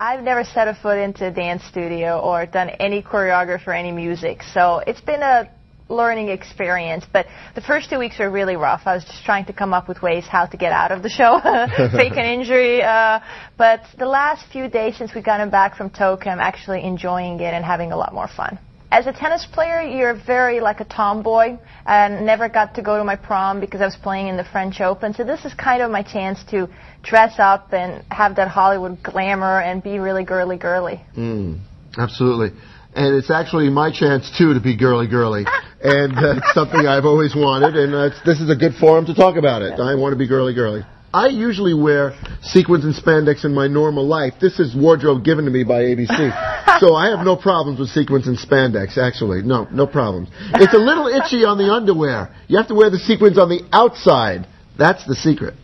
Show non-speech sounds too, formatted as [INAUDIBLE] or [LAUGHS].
I've never set a foot into a dance studio or done any choreography or any music, so it's been a learning experience. But the first two weeks were really rough. I was just trying to come up with ways how to get out of the show, [LAUGHS] fake an injury. Uh, but the last few days since we've gotten back from Tokyo, I'm actually enjoying it and having a lot more fun as a tennis player, you're very like a tomboy and never got to go to my prom because I was playing in the French Open. So this is kind of my chance to dress up and have that Hollywood glamour and be really girly girly. Mm, absolutely. And it's actually my chance too to be girly girly, [LAUGHS] and uh, it's something I've always wanted. And uh, this is a good forum to talk about it. I want to be girly girly. I usually wear sequins and spandex in my normal life. This is wardrobe given to me by ABC. [LAUGHS] so I have no problems with sequins and spandex, actually. No, no problems. It's a little itchy on the underwear. You have to wear the sequins on the outside. That's the secret.